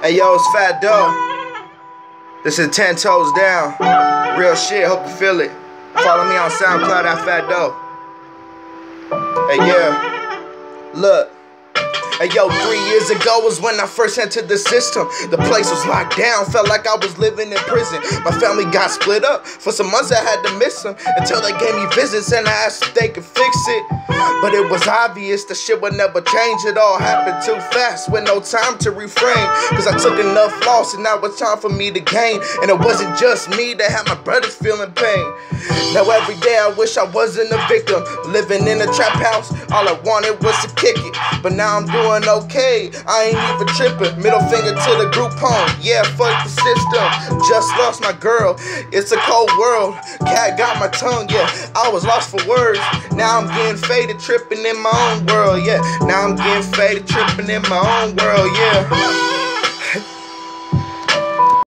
Hey yo, it's Fat Doe. This is Ten Toes Down. Real shit, hope you feel it. Follow me on SoundCloud at Fat Doe. Hey yeah. Look. Hey yo, three years ago was when I first entered the system. The place was locked down, felt like I was living in prison. My family got split up. For some months I had to miss them until they gave me visits and I asked if they could fix it. But it was obvious the shit would never change. It all happened too fast with no time to refrain. Cause I took enough loss and now it's time for me to gain. And it wasn't just me that had my brothers feeling pain. Now every day I wish I wasn't a victim. Living in a trap house, all I wanted was to kick it. But now I'm doing doing okay. I ain't even tripping. Middle finger to the group home. Yeah, fuck the system. Just lost my girl. It's a cold world. Cat got my tongue. Yeah, I was lost for words. Now I'm getting faded, tripping in my own world. Yeah, now I'm getting faded, tripping in my own world. Yeah.